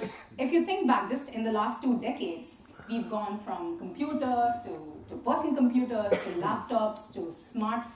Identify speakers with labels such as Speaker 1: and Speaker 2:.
Speaker 1: But if you think back, just in the last two decades, we've gone from computers to, to personal computers to laptops to smartphones.